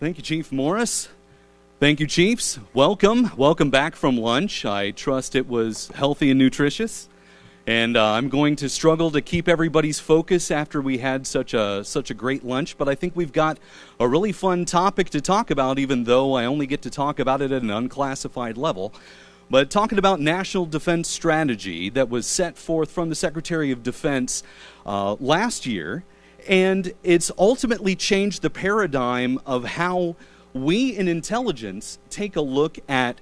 Thank you, Chief Morris. Thank you, Chiefs. Welcome. Welcome back from lunch. I trust it was healthy and nutritious. And uh, I'm going to struggle to keep everybody's focus after we had such a such a great lunch, but I think we've got a really fun topic to talk about even though I only get to talk about it at an unclassified level. But talking about national defense strategy that was set forth from the Secretary of Defense uh, last year, and it's ultimately changed the paradigm of how we in intelligence take a look at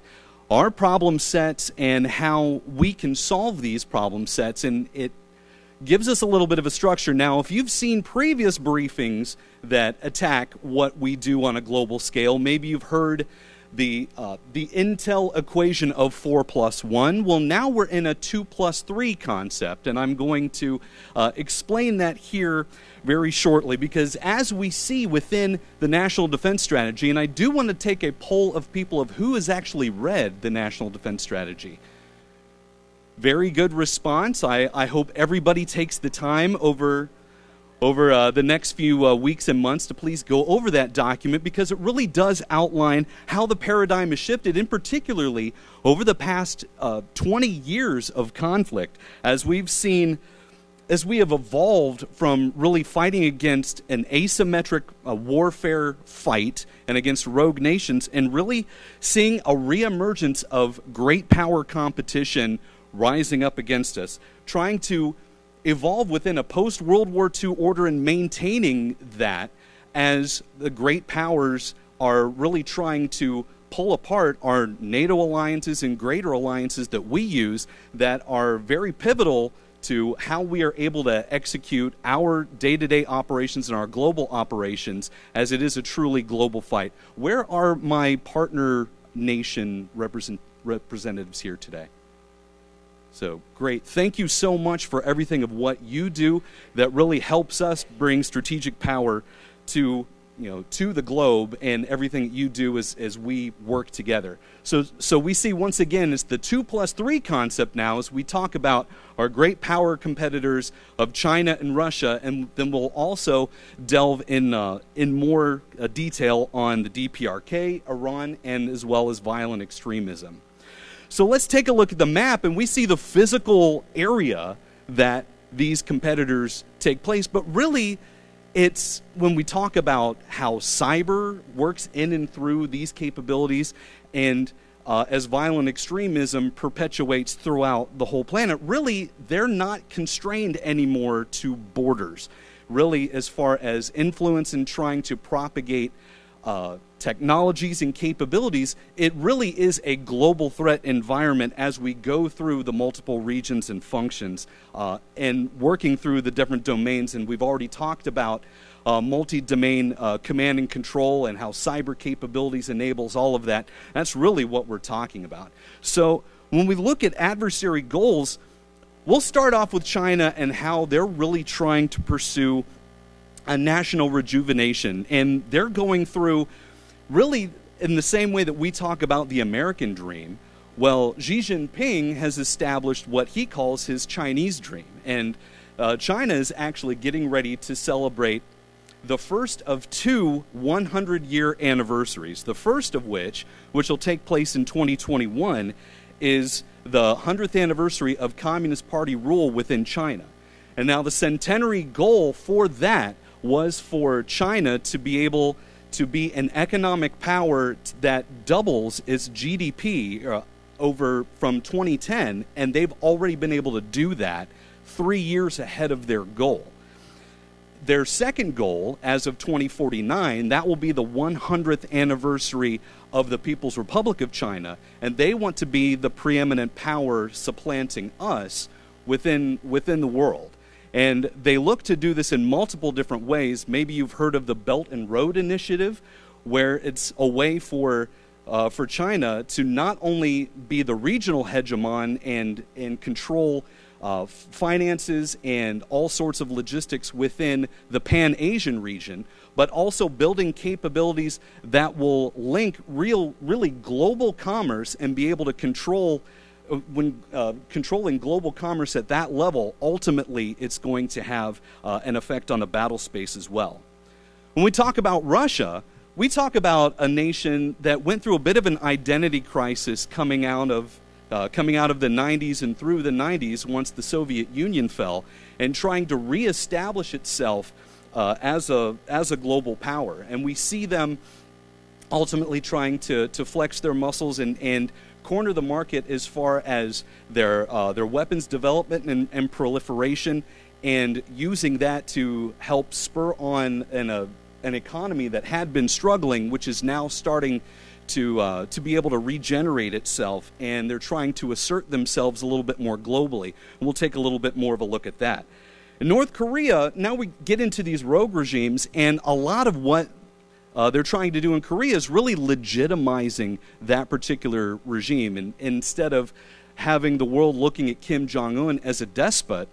our problem sets and how we can solve these problem sets. And it gives us a little bit of a structure. Now, if you've seen previous briefings that attack what we do on a global scale, maybe you've heard the, uh, the Intel equation of 4 plus 1. Well, now we're in a 2 plus 3 concept, and I'm going to uh, explain that here very shortly because as we see within the National Defense Strategy, and I do want to take a poll of people of who has actually read the National Defense Strategy. Very good response. I, I hope everybody takes the time over over uh, the next few uh, weeks and months to please go over that document because it really does outline how the paradigm has shifted, and particularly over the past uh, 20 years of conflict, as we've seen, as we have evolved from really fighting against an asymmetric uh, warfare fight and against rogue nations, and really seeing a reemergence of great power competition rising up against us, trying to evolve within a post World War II order and maintaining that as the great powers are really trying to pull apart our NATO alliances and greater alliances that we use that are very pivotal to how we are able to execute our day to day operations and our global operations as it is a truly global fight. Where are my partner nation represent- representatives here today? So great. Thank you so much for everything of what you do that really helps us bring strategic power to you know to the globe and everything you do as, as we work together. So so we see once again it's the two plus three concept now as we talk about our great power competitors of China and Russia, and then we'll also delve in uh, in more uh, detail on the DPRK, Iran, and as well as violent extremism. So let's take a look at the map and we see the physical area that these competitors take place. But really, it's when we talk about how cyber works in and through these capabilities and uh, as violent extremism perpetuates throughout the whole planet, really, they're not constrained anymore to borders. Really, as far as influence in trying to propagate uh, technologies and capabilities, it really is a global threat environment as we go through the multiple regions and functions uh, and working through the different domains. And we've already talked about uh, multi-domain uh, command and control and how cyber capabilities enables all of that. That's really what we're talking about. So when we look at adversary goals, we'll start off with China and how they're really trying to pursue a national rejuvenation. And they're going through really in the same way that we talk about the American dream. Well, Xi Jinping has established what he calls his Chinese dream. And uh, China is actually getting ready to celebrate the first of two 100 year anniversaries. The first of which, which will take place in 2021, is the 100th anniversary of Communist Party rule within China. And now the centenary goal for that was for China to be able to be an economic power that doubles its GDP uh, over from 2010, and they've already been able to do that three years ahead of their goal. Their second goal, as of 2049, that will be the 100th anniversary of the People's Republic of China, and they want to be the preeminent power supplanting us within within the world. And they look to do this in multiple different ways. Maybe you've heard of the Belt and Road Initiative, where it's a way for uh, for China to not only be the regional hegemon and and control uh, finances and all sorts of logistics within the Pan Asian region, but also building capabilities that will link real, really global commerce and be able to control when uh, controlling global commerce at that level, ultimately it's going to have uh, an effect on the battle space as well. When we talk about Russia, we talk about a nation that went through a bit of an identity crisis coming out of uh, coming out of the 90s and through the 90s once the Soviet Union fell, and trying to reestablish itself uh, as a as a global power. And we see them ultimately trying to to flex their muscles and and corner the market as far as their uh, their weapons development and, and proliferation, and using that to help spur on an, a, an economy that had been struggling, which is now starting to uh, to be able to regenerate itself, and they're trying to assert themselves a little bit more globally. And we'll take a little bit more of a look at that. In North Korea, now we get into these rogue regimes, and a lot of what uh, they're trying to do in Korea is really legitimizing that particular regime. And instead of having the world looking at Kim Jong un as a despot,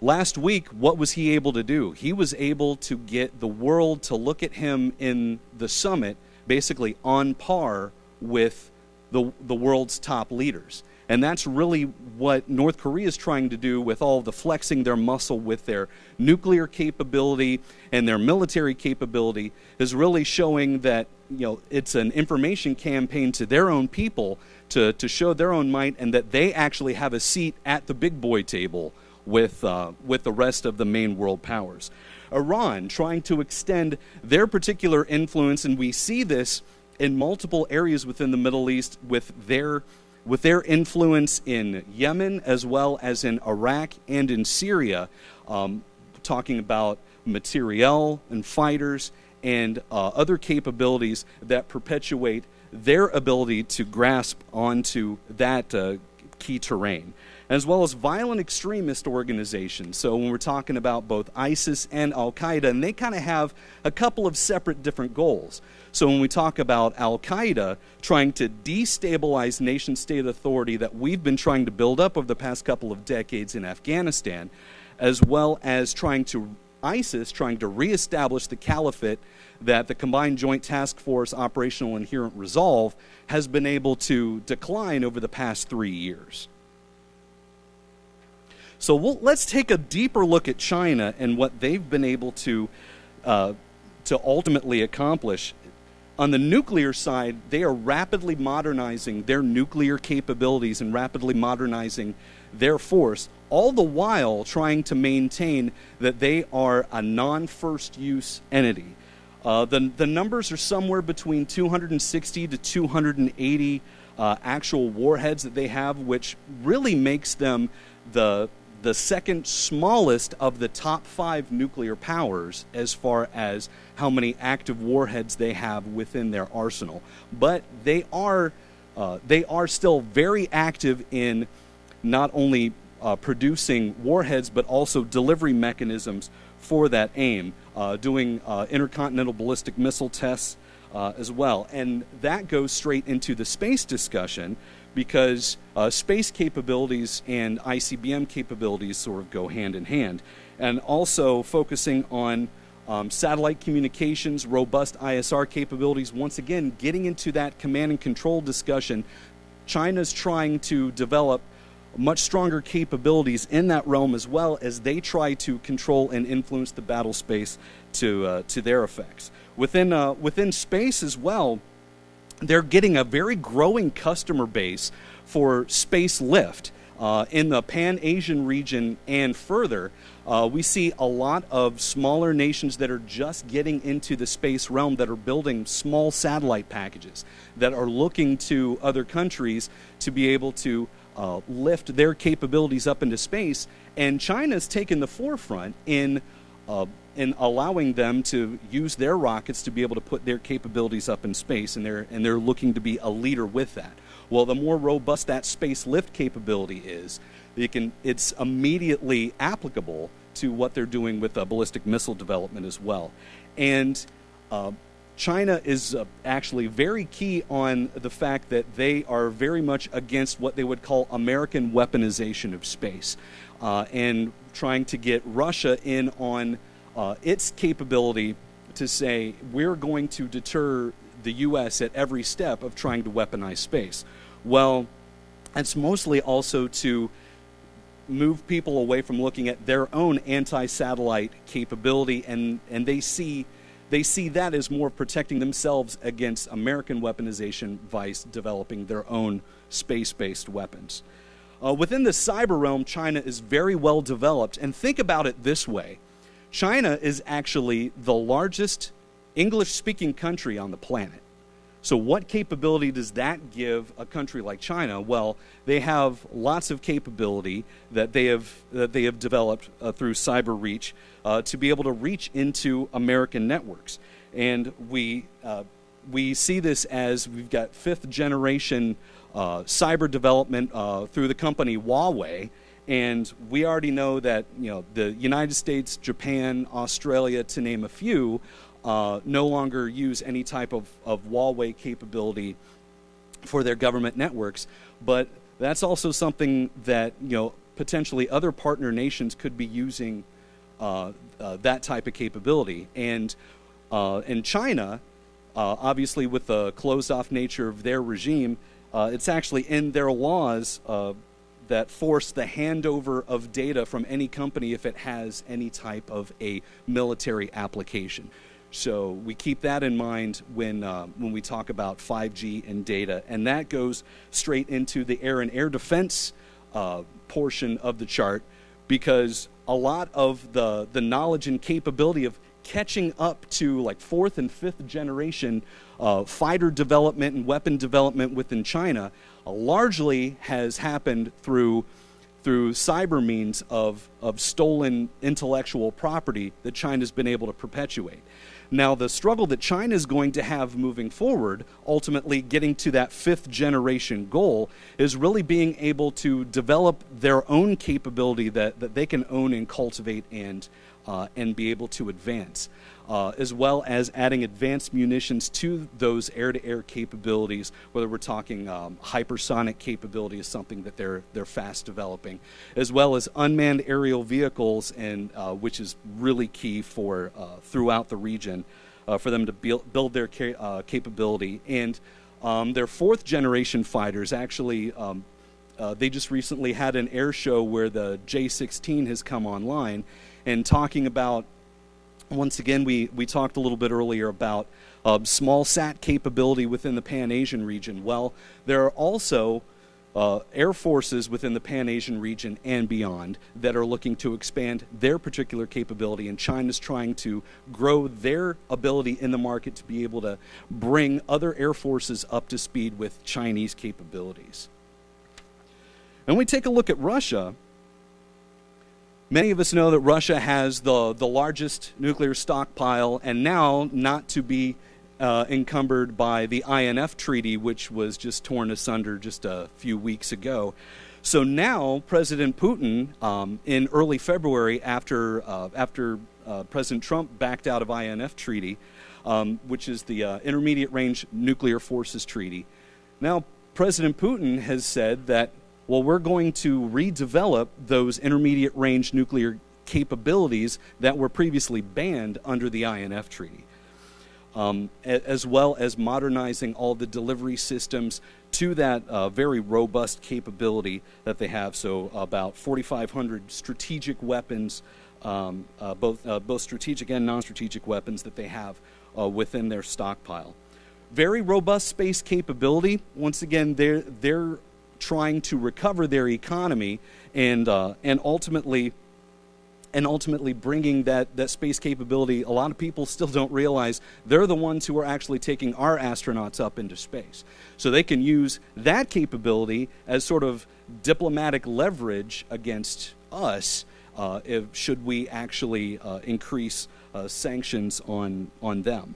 last week, what was he able to do? He was able to get the world to look at him in the summit basically on par with the, the world's top leaders. And that's really what North Korea is trying to do with all the flexing their muscle with their nuclear capability and their military capability is really showing that you know it's an information campaign to their own people to, to show their own might and that they actually have a seat at the big boy table with, uh, with the rest of the main world powers. Iran trying to extend their particular influence, and we see this in multiple areas within the Middle East with their with their influence in Yemen as well as in Iraq and in Syria, um, talking about materiel and fighters and uh, other capabilities that perpetuate their ability to grasp onto that uh, key terrain as well as violent extremist organizations. So when we're talking about both ISIS and Al Qaeda, and they kind of have a couple of separate different goals. So when we talk about Al Qaeda trying to destabilize nation state authority that we've been trying to build up over the past couple of decades in Afghanistan, as well as trying to ISIS trying to reestablish the caliphate that the Combined Joint Task Force Operational Inherent Resolve has been able to decline over the past three years. So we'll, let's take a deeper look at China and what they've been able to, uh, to ultimately accomplish. On the nuclear side, they are rapidly modernizing their nuclear capabilities and rapidly modernizing their force, all the while trying to maintain that they are a non first use entity. Uh, the, the numbers are somewhere between 260 to 280 uh, actual warheads that they have, which really makes them the the second smallest of the top five nuclear powers as far as how many active warheads they have within their arsenal. But they are, uh, they are still very active in not only uh, producing warheads but also delivery mechanisms for that aim, uh, doing uh, intercontinental ballistic missile tests uh, as well. And that goes straight into the space discussion because uh, space capabilities and ICBM capabilities sort of go hand in hand. And also focusing on um, satellite communications, robust ISR capabilities, once again, getting into that command and control discussion. China's trying to develop much stronger capabilities in that realm as well as they try to control and influence the battle space to, uh, to their effects. Within, uh, within space as well, they're getting a very growing customer base for space lift. Uh, in the Pan Asian region and further, uh, we see a lot of smaller nations that are just getting into the space realm that are building small satellite packages that are looking to other countries to be able to uh, lift their capabilities up into space. And China's taken the forefront in uh, in allowing them to use their rockets to be able to put their capabilities up in space, and they're and they're looking to be a leader with that. Well, the more robust that space lift capability is, it can it's immediately applicable to what they're doing with uh, ballistic missile development as well, and. Uh, China is uh, actually very key on the fact that they are very much against what they would call American weaponization of space uh, and trying to get Russia in on uh, its capability to say we're going to deter the U.S. at every step of trying to weaponize space. Well, it's mostly also to move people away from looking at their own anti-satellite capability, and and they see they see that as more protecting themselves against American weaponization, vice developing their own space based weapons. Uh, within the cyber realm, China is very well developed. And think about it this way China is actually the largest English speaking country on the planet. So, what capability does that give a country like China? Well, they have lots of capability that they have that they have developed uh, through cyber reach uh, to be able to reach into American networks, and we uh, we see this as we've got fifth generation cyber development uh, through the company Huawei, and we already know that you know the United States, Japan, Australia, to name a few, uh, no longer use any type of, of Huawei capability for their government networks. But that's also something that you know potentially other partner nations could be using uh, uh, that type of capability. And uh, in China, uh, obviously with the closed off nature of their regime, uh, it's actually in their laws that force the handover of data from any company if it has any type of a military application. So we keep that in mind when uh, when we talk about 5G and data, and that goes straight into the air and air defense uh, portion of the chart, because a lot of the the knowledge and capability of catching up to like fourth and fifth generation uh, fighter development and weapon development within China uh, largely has happened through through cyber means of, of stolen intellectual property that China's been able to perpetuate. Now, the struggle that China is going to have moving forward, ultimately getting to that fifth generation goal, is really being able to develop their own capability that, that they can own and cultivate and, uh, and be able to advance uh, as well as adding advanced munitions to those air-to-air capabilities. Whether we're talking um, hypersonic capability is something that they're they're fast developing, as well as unmanned aerial vehicles, and uh, which is really key for uh, throughout the region uh, for them to build build their ca- uh, capability and. Um, their fourth generation fighters actually um, uh, they just recently had an air show where the J16 has come online and talking about once again, we, we talked a little bit earlier about uh, small sat capability within the Pan Asian region. Well, there are also uh, air forces within the Pan Asian region and beyond that are looking to expand their particular capability, and China's trying to grow their ability in the market to be able to bring other air forces up to speed with Chinese capabilities. And we take a look at Russia. Many of us know that Russia has the, the largest nuclear stockpile, and now not to be uh, encumbered by the INF Treaty, which was just torn asunder just a few weeks ago. So now, President Putin, um, in early February, after, uh, after uh, President Trump backed out of INF Treaty, um, which is the uh, Intermediate Range Nuclear Forces Treaty, now President Putin has said that well, we're going to redevelop those intermediate range nuclear capabilities that were previously banned under the INF Treaty, um, as well as modernizing all the delivery systems to that uh, very robust capability that they have. So, about 4,500 strategic weapons, um, uh, both, uh, both strategic and non strategic weapons that they have uh, within their stockpile very robust space capability. Once again, they're, they're trying to recover their economy and, uh, and ultimately and ultimately bringing that, that space capability. A lot of people still don't realize they're the ones who are actually taking our astronauts up into space. So they can use that capability as sort of diplomatic leverage against us uh, if, should we actually uh, increase uh, sanctions on, on them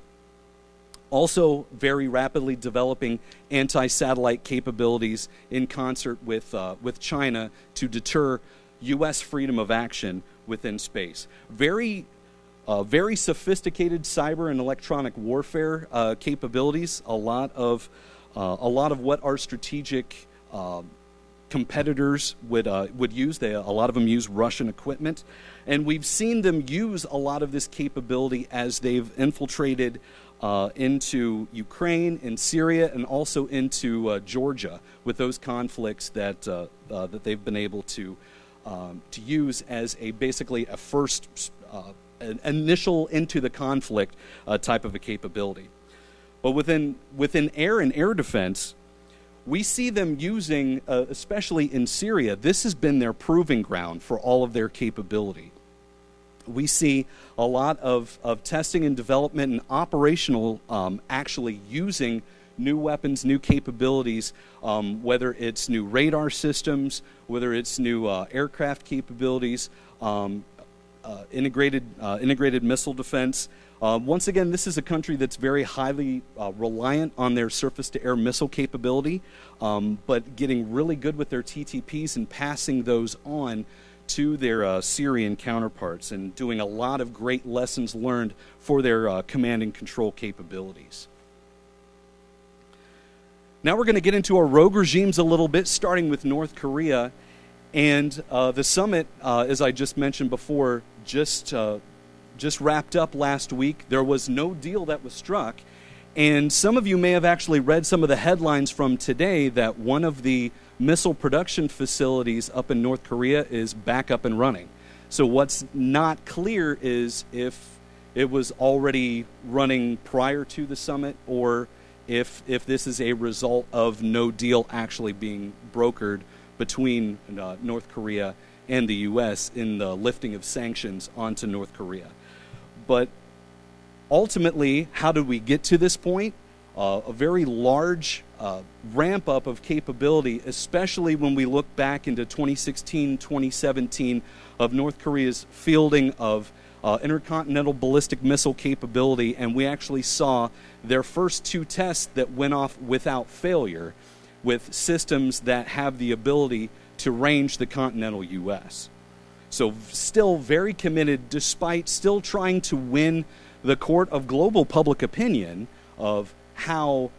also very rapidly developing anti-satellite capabilities in concert with, uh, with China to deter U.S. freedom of action within space. Very, uh, very sophisticated cyber and electronic warfare uh, capabilities. A lot of, uh, a lot of what our strategic uh, competitors would uh, would use. They, a lot of them use Russian equipment, and we've seen them use a lot of this capability as they've infiltrated uh, into Ukraine and Syria and also into uh, Georgia with those conflicts that, uh, uh that they've been able to, um, to use as a basically a first, uh, an initial into the conflict type of a capability. But within, within air and air defense, we see them using, especially in Syria, this has been their proving ground for all of their capability. We see a lot of, of testing and development and operational um, actually using new weapons, new capabilities, um, whether it's new radar systems, whether it's new uh, aircraft capabilities, um, uh, integrated, uh, integrated missile defense. Uh, once again, this is a country that's very highly uh, reliant on their surface to air missile capability, um, but getting really good with their TTPs and passing those on to their uh, Syrian counterparts and doing a lot of great lessons learned for their uh, command and control capabilities. Now we're going to get into our rogue regimes a little bit, starting with North Korea. And uh, the summit, uh, as I just mentioned before, just just wrapped up last week. There was no deal that was struck. And some of you may have actually read some of the headlines from today that one of the missile production facilities up in North Korea is back up and running. So, what's not clear is if it was already running prior to the summit or if, if this is a result of no deal actually being brokered between uh, North Korea and the U.S. in the lifting of sanctions onto North Korea. But ultimately, how did we get to this point? Uh, a very large uh, ramp up of capability, especially when we look back into 2016, 2017, of North Korea's fielding of uh, intercontinental ballistic missile capability, and we actually saw their first two tests that went off without failure with systems that have the ability to range the continental U.S. So, still very committed, despite still trying to win the court of global public opinion of how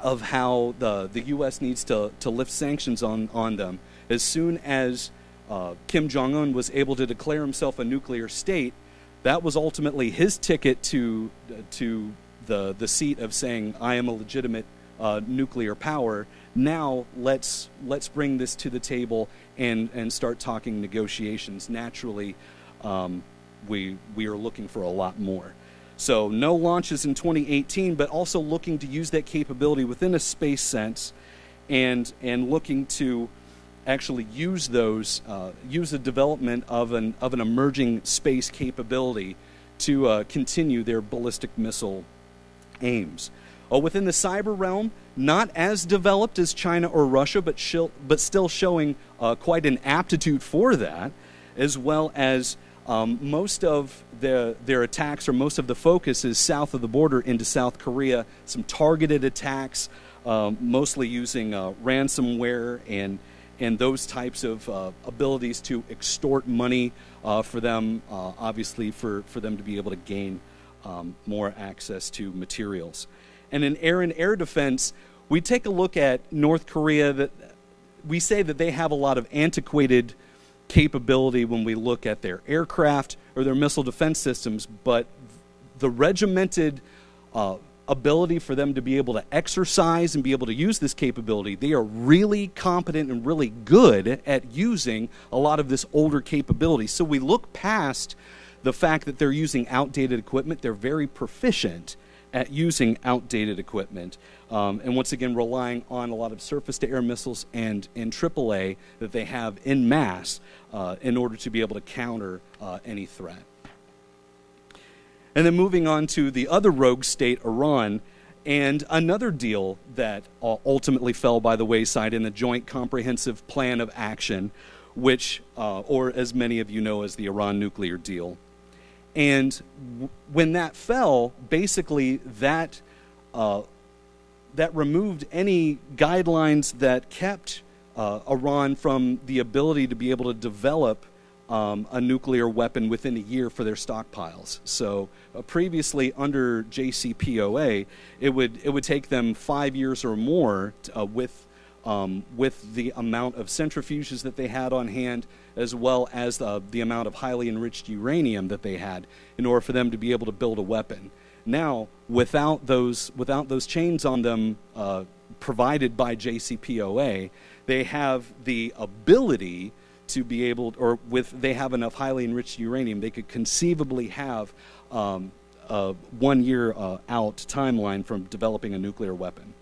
of how the, the U.S. needs to, to lift sanctions on, on them. As soon as uh, Kim Jong un was able to declare himself a nuclear state, that was ultimately his ticket to, to the, the seat of saying, I am a legitimate uh, nuclear power. Now let's, let's bring this to the table and, and start talking negotiations. Naturally, um, we, we are looking for a lot more. So, no launches in 2018, but also looking to use that capability within a space sense and, and looking to actually use those, uh, use the development of an, of an emerging space capability to uh, continue their ballistic missile aims. Uh, within the cyber realm, not as developed as China or Russia, but, shil- but still showing uh, quite an aptitude for that, as well as um, most of the, their attacks or most of the focus is south of the border into South Korea. Some targeted attacks, um, mostly using uh, ransomware and and those types of uh, abilities to extort money uh, for them, uh, obviously for, for them to be able to gain um, more access to materials. And in air and air defense, we take a look at North Korea that we say that they have a lot of antiquated capability when we look at their aircraft or their missile defense systems, but the regimented uh, ability for them to be able to exercise and be able to use this capability, they are really competent and really good at using a lot of this older capability. So we look past the fact that they're using outdated equipment, they're very proficient at using outdated equipment. Um, and once again, relying on a lot of surface to air missiles and, and AAA that they have in mass uh, in order to be able to counter uh, any threat. And then moving on to the other rogue state, Iran, and another deal that uh, ultimately fell by the wayside in the Joint Comprehensive Plan of Action, which, uh, or as many of you know as the Iran nuclear deal. And when that fell, basically that uh, that removed any guidelines that kept uh, Iran from the ability to be able to develop um, a nuclear weapon within a year for their stockpiles. So uh, previously, under JCPOA, it would it would take them five years or more to, uh, with um, with the amount of centrifuges that they had on hand as well as the, the amount of highly enriched uranium that they had in order for them to be able to build a weapon. Now, without those, without those chains on them uh, provided by JCPOA, they have the ability to be able, or with they have enough highly enriched uranium, they could conceivably have um, a one year uh, out timeline from developing a nuclear weapon.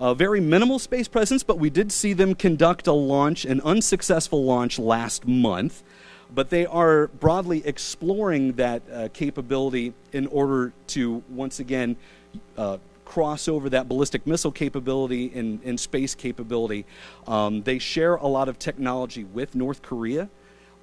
A very minimal space presence, but we did see them conduct a launch, an unsuccessful launch last month. But they are broadly exploring that uh, capability in order to once again uh, cross over that ballistic missile capability and, and space capability. Um, they share a lot of technology with North Korea.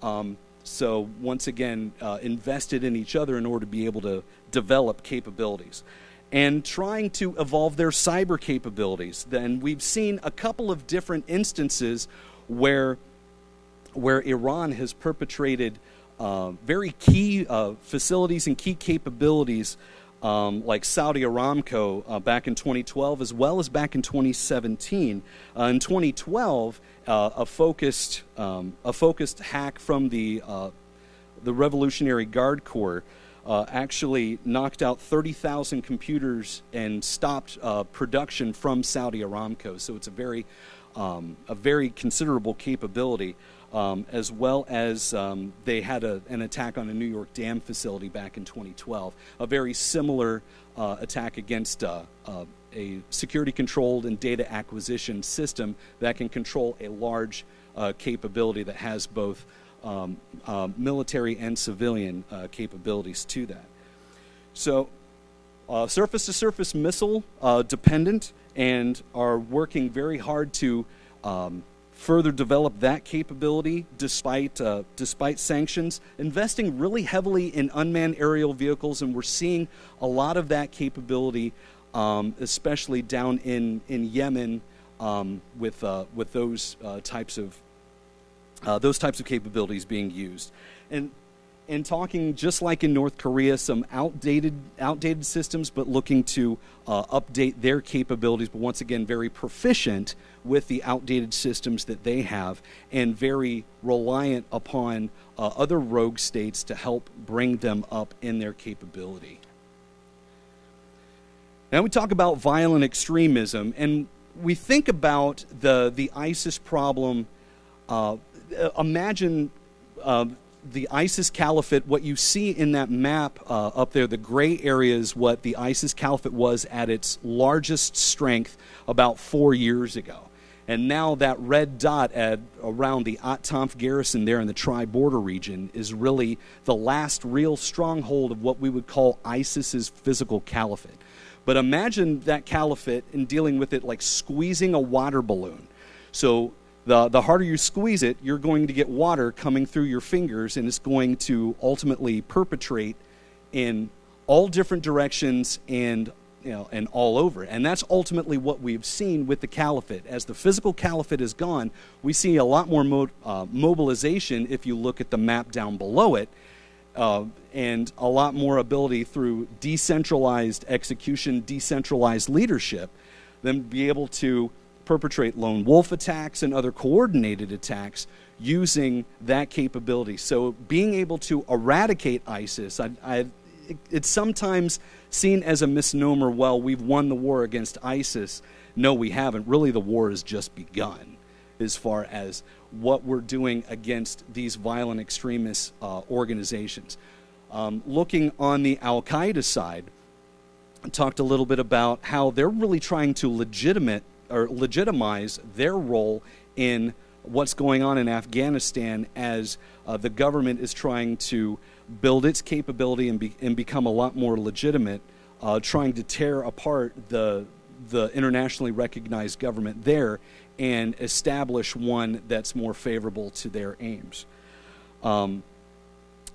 Um, so, once again, uh, invested in each other in order to be able to develop capabilities and trying to evolve their cyber capabilities. Then we've seen a couple of different instances where, where Iran has perpetrated uh, very key uh, facilities and key capabilities um, like Saudi Aramco uh, back in 2012, as well as back in 2017. Uh, in 2012, uh, a focused um, a focused hack from the uh, the Revolutionary Guard Corps. Uh, actually knocked out 30,000 computers and stopped uh, production from Saudi Aramco. So it's a very, um, a very considerable capability um, as well as um, they had a, an attack on a New York dam facility back in 2012. A very similar uh, attack against uh, uh, a security controlled and data acquisition system that can control a large uh, capability that has both um, uh, military and civilian uh, capabilities to that. So, surface to surface missile dependent and are working very hard to um, further develop that capability despite, uh, despite sanctions, investing really heavily in unmanned aerial vehicles, and we're seeing a lot of that capability, um, especially down in, in Yemen um, with, uh, with those, uh, types of, uh, those types of capabilities being used. And and talking just like in North Korea, some outdated outdated systems, but looking to uh, update their capabilities. But once again, very proficient with the outdated systems that they have, and very reliant upon uh, other rogue states to help bring them up in their capability. Now we talk about violent extremism, and we think about the the ISIS problem. Uh, imagine uh, the ISIS caliphate, what you see in that map uh, up there, the gray area is what the ISIS caliphate was at its largest strength about four years ago. And now that red dot at, around the At-Tanf garrison there in the tri-border region is really the last real stronghold of what we would call ISIS's physical caliphate. But imagine that caliphate and dealing with it like squeezing a water balloon. So the, the harder you squeeze it, you're going to get water coming through your fingers, and it's going to ultimately perpetrate in all different directions and you know, and all over. And that's ultimately what we've seen with the caliphate. As the physical caliphate is gone, we see a lot more mo- uh, mobilization if you look at the map down below it, uh, and a lot more ability through decentralized execution, decentralized leadership, than be able to perpetrate lone wolf attacks and other coordinated attacks using that capability. So being able to eradicate ISIS, I, I, it's sometimes seen as a misnomer. Well, we've won the war against ISIS. No, we haven't. Really, the war has just begun as far as what we're doing against these violent extremist uh, organizations. Um, looking on the Al Qaeda side, talked a little bit about how they're really trying to legitimate or legitimize their role in what's going on in Afghanistan as uh, the government is trying to build its capability and, be, and become a lot more legitimate, uh, trying to tear apart the the internationally recognized government there and establish one that's more favorable to their aims. Um,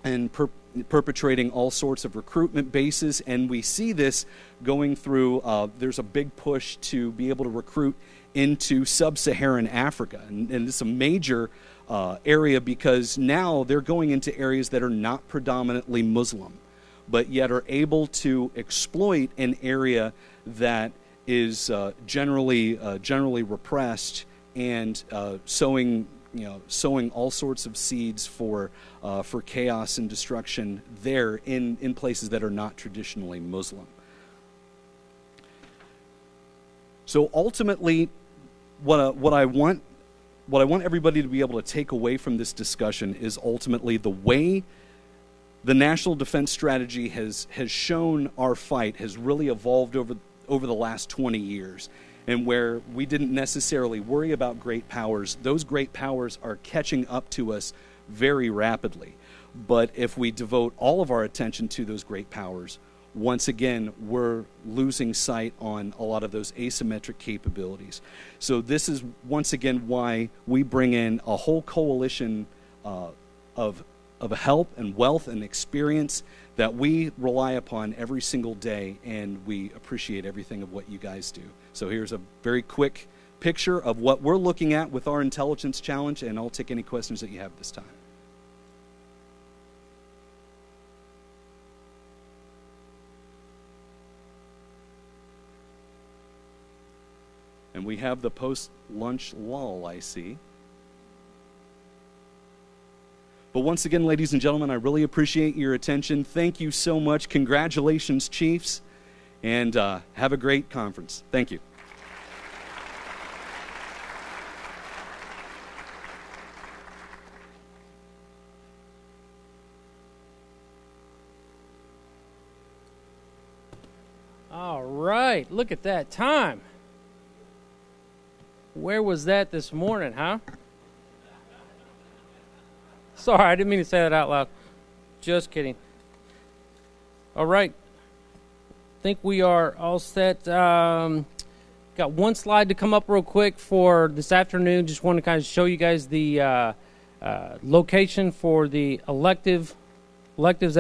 and per- perpetrating all sorts of recruitment bases. And we see this going through, uh, there's a big push to be able to recruit into sub Saharan Africa. And, and it's a major uh, area because now they're going into areas that are not predominantly Muslim, but yet are able to exploit an area that is uh, generally, uh, generally repressed and uh, sowing you know, sowing all sorts of seeds for, uh, for chaos and destruction there in, in places that are not traditionally Muslim. So ultimately, what, uh, what I want what I want everybody to be able to take away from this discussion is ultimately the way the national defense strategy has has shown our fight has really evolved over over the last 20 years and where we didn't necessarily worry about great powers those great powers are catching up to us very rapidly. But if we devote all of our attention to those great powers once again we're losing sight on a lot of those asymmetric capabilities. So this is once again why we bring in a whole coalition uh, of of help and wealth and experience that we rely upon every single day, and we appreciate everything of what you guys do. So here's a very quick picture of what we're looking at with our intelligence challenge, and I'll take any questions that you have this time. And we have the post lunch lull, I see. But once again, ladies and gentlemen, I really appreciate your attention. Thank you so much. Congratulations, Chiefs, and uh, have a great conference. Thank you. All right, look at that time. Where was that this morning, huh? Sorry, I didn't mean to say that out loud. Just kidding. All right. think we are all set. Um, got one slide to come up real quick for this afternoon. Just want to kind of show you guys the uh, uh, location for the elective electives.